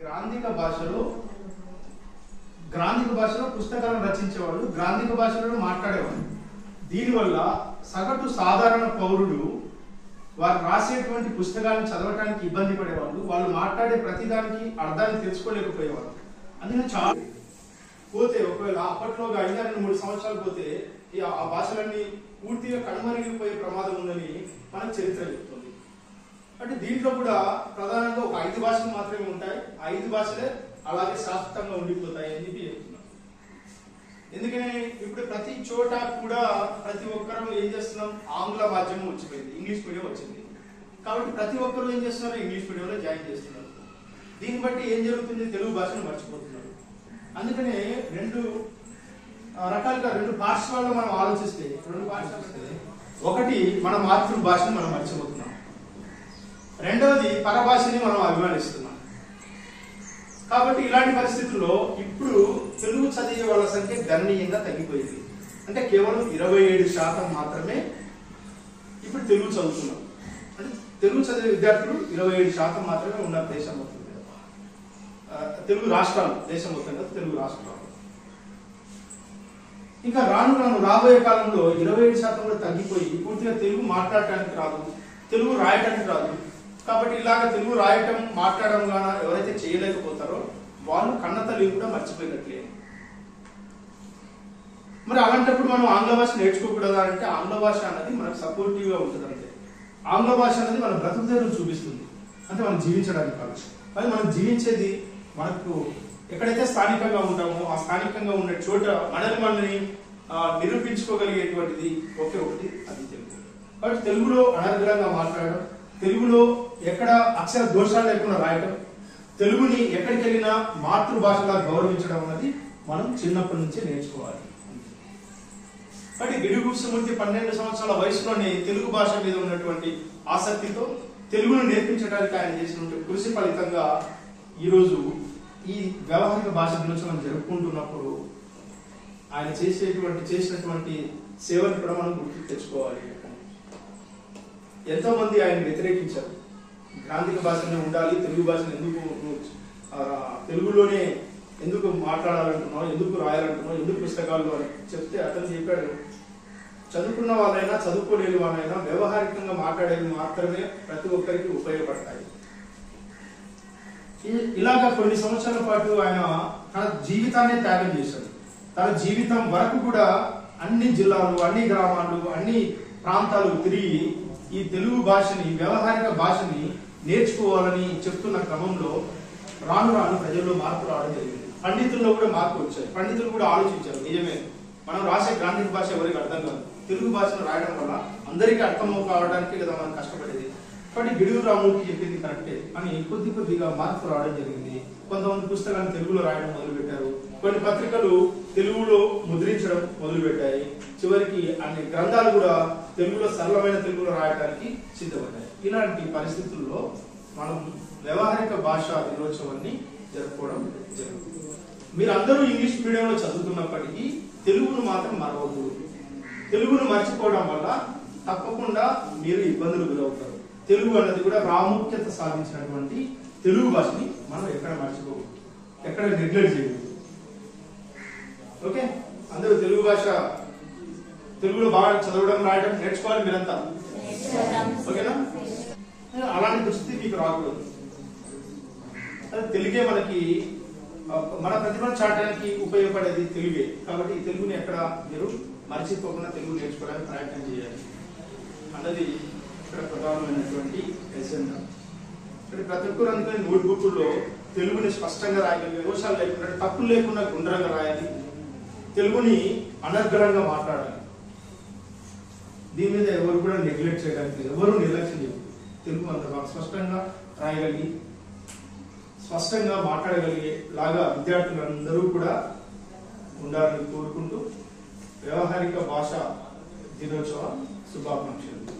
గ్రాంధిక భాషలో గ్రాంధిక భాషలో పుస్తకాలను రచించేవాళ్ళు గ్రాంధిక భాషలో మాట్లాడేవాళ్ళు దీనివల్ల సగటు సాధారణ పౌరుడు వారు రాసేటువంటి పుస్తకాలను చదవటానికి ఇబ్బంది పడేవాళ్ళు వాళ్ళు మాట్లాడే ప్రతిదానికి అర్థాన్ని తెలుసుకోలేకపోయేవాళ్ళు. అందుకని చాలా పోతే ఒకవేళ అప్పట్లో ఒక ఐదు రెండు మూడు సంవత్సరాలు పోతే ఆ భాషలన్నీ పూర్తిగా కనుమరిగిపోయే ప్రమాదం ఉందని మన చరిత్ర చెప్తుంది. అంటే దీంట్లో కూడా ప్రధానంగా ఒక ఐదు భాషలు మాత్రమే ఉంటాయి. ఐదు భాషలే అలాగే శాశ్వతంగా ఉండిపోతాయి అని చెప్పి చెప్తున్నాం ఎందుకని ఇప్పుడు ప్రతి చోట కూడా ప్రతి ఒక్కరూ ఏం చేస్తున్నాం? ఆంగ్ల మాధ్యమం వచ్చిపోయింది ఇంగ్లీష్ మీడియం వచ్చింది. కాబట్టి ప్రతి ఒక్కరు ఏం చేస్తున్నారు? ఇంగ్లీష్ మీడియంలో జాయిన్ చేస్తున్నారు. దీన్ని బట్టి ఏం జరుగుతుంది? తెలుగు భాషను మర్చిపోతున్నారు. అందుకనే రెండు రకాలుగా రెండు పాఠశాలలో మనం ఆలోచిస్తే రెండు పాఠశాలలు ఒకటి మన మాతృభాషను మనం మర్చిపోతున్నాం. రెండవది పరభాషని మనం అభిమానిస్తున్నాం. కాబట్టి ఇలాంటి పరిస్థితుల్లో ఇప్పుడు తెలుగు చదివే వాళ్ళ సంఖ్య గణనీయంగా తగ్గిపోయింది. అంటే కేవలం ఇరవై ఏడు శాతం మాత్రమే ఇప్పుడు తెలుగు చదువుతున్నారు అంటే తెలుగు చదివే విద్యార్థులు ఇరవై ఏడు శాతం మాత్రమే ఉన్నారు దేశం మొత్తం తెలుగు రాష్ట్రాలు దేశం మొత్తం కదా తెలుగు రాష్ట్రాలు. ఇంకా రాను రాను రాబోయే కాలంలో ఇరవై ఏడు శాతం కూడా తగ్గిపోయి పూర్తిగా తెలుగు మాట్లాడటానికి రాదు తెలుగు రాయటానికి రాదు. కాబట్టి ఇలాగ తెలుగు రాయటం మాట్లాడడం కానీ ఎవరైతే చేయలేకపోతారో వాళ్ళు కన్నతల్లి కూడా మర్చిపోయినట్లే. మరి అలాంటప్పుడు మనం ఆంగ్ల భాష నేర్చుకోకూడదా అంటే ఆంగ్ల భాష అనేది మనకు సపోర్టివ్గా ఉంటుంది అంతే ఆంగ్ల భాష అనేది మన బ్రతుకుదేరు చూపిస్తుంది. అంటే మనం జీవించడానికి కాదు అది మనం జీవించేది మనకు ఎక్కడైతే స్థానికంగా ఉంటామో ఆ స్థానికంగా ఉన్న చోట మనల్ని మనల్ని నిరూపించుకోగలిగేటువంటిది ఒకే ఒకటి అది తెలుగు. కాబట్టి తెలుగులో అనర్గళంగా మాట్లాడడం తెలుగులో ఎక్కడ అక్షర దోషాలు లేకుండా రాయడం తెలుగుని ఎక్కడికి వెళ్ళినా మాతృభాషగా గౌరవించడం అన్నది మనం చిన్నప్పటి నుంచే నేర్చుకోవాలి. కాబట్టి గిడుగు కృష్ణమూర్తి పన్నెండు సంవత్సరాల వయసులోనే తెలుగు భాష మీద ఉన్నటువంటి ఆసక్తితో తెలుగును నేర్పించడానికి ఆయన చేసినటువంటి కృషి ఫలితంగా ఈరోజు ఈ వ్యవహారిక భాష దినోత్సవం జరుపుకుంటున్నప్పుడు ఆయన చేసేటువంటి చేసినటువంటి సేవలు కూడా మనం గుర్తు తెచ్చుకోవాలి. ఎంతోమంది ఆయన వ్యతిరేకించారు. గ్రాంధిక భాషనే ఉండాలి తెలుగు భాషను ఎందుకు తెలుగులోనే ఎందుకు మాట్లాడాలంటున్నావు ఎందుకు రాయాలంటున్నావు ఎందుకు పుస్తకాలు అని చెప్తే అతను చెప్పాడు. చదువుకున్న వాళ్ళైనా చదువుకోలేని వాళ్ళైనా వ్యవహారికంగా మాట్లాడేవి మాత్రమే ప్రతి ఒక్కరికి ఉపయోగపడతాయి. ఇలాగ ఇలాగా కొన్ని సంవత్సరాల పాటు ఆయన తన జీవితాన్ని త్యాగం చేశాడు. తన జీవితం వరకు కూడా అన్ని జిల్లాలు అన్ని గ్రామాలు అన్ని ప్రాంతాలు తిరిగి ఈ తెలుగు భాషని వ్యవహారిక భాషని నేర్చుకోవాలని చెప్తున్న క్రమంలో రాను రాను ప్రజల్లో మార్పు రావడం జరిగింది. పండితుల్లో కూడా మార్పు వచ్చాయి. పండితులు కూడా ఆలోచించారు నిజమే. మనం రాసే గ్రాంధిక భాష ఎవరికి అర్థం కాదు. తెలుగు భాషను రాయడం వల్ల అందరికీ అర్థం కావడానికి కదా మనం కష్టపడేది. కాబట్టి గిడుగు రాముడికి చెప్పింది కరెక్టే. అని కొద్ది కొద్దిగా మార్పు రావడం జరిగింది. కొంతమంది పుస్తకాలు తెలుగులో రాయడం మొదలుపెట్టారు. కొన్ని పత్రికలు తెలుగులో ముద్రించడం మొదలుపెట్టాయి. చివరికి అన్ని గ్రంథాలు కూడా తెలుగులో సరళమైన తెలుగులో రాయడానికి సిద్ధపడ్డాయి. ఇలాంటి పరిస్థితుల్లో మనం వ్యవహారిక భాష దినోత్సవాన్ని జరుపుకోవడం జరుగుతుంది. మీరు అందరూ ఇంగ్లీష్ మీడియంలో చదువుతున్నప్పటికీ తెలుగును మాత్రం మరవద్దు. తెలుగును మర్చిపోవడం వల్ల తప్పకుండా మీరు ఇబ్బందులు గురవుతారు. తెలుగు అన్నది కూడా ప్రాముఖ్యత సాధించినటువంటి తెలుగు భాషని మనం ఎక్కడ మర్చిపోకూడదు. ఎక్కడ నెగ్లెక్ట్ చేయకూడదు. ఓకే? అందరూ తెలుగు భాష తెలుగులో బాగా చదవడం రాయడం నేర్చుకోవాలి మీరంతా. ఓకేనా? అలాంటి దుస్థితి మీకు రాకూడదు. అది తెలుగే మనకి మన ప్రతిభను చాటడానికి ఉపయోగపడేది తెలుగే. కాబట్టి ఈ తెలుగుని ఎక్కడ మీరు మర్చిపోకుండా తెలుగు నేర్చుకోవడానికి ప్రయత్నం చేయాలి. అన్నది ఇక్కడ ప్రధానమైనటువంటి ఎజెండా. ఇక్కడ ప్రతి ఒక్కరు అందుకని నోట్ బుక్లో తెలుగుని స్పష్టంగా రాయగలిగే దోషాలు లేకుండా తప్పులు లేకుండా గుండ్రంగా రాయాలి. తెలుగుని అనర్గళంగా మాట్లాడాలి. దీని మీద ఎవరు కూడా నెగ్లెక్ట్ చేయడానికి ఎవరు నిర్లక్ష్యం చేయరు తెలుగు అంత బాగా స్పష్టంగా రాయగలిగి స్పష్టంగా మాట్లాడగలిగే లాగా విద్యార్థులందరూ కూడా ఉండాలని కోరుకుంటూ వ్యవహారిక భాష దినోత్సవ శుభాకాంక్షలు.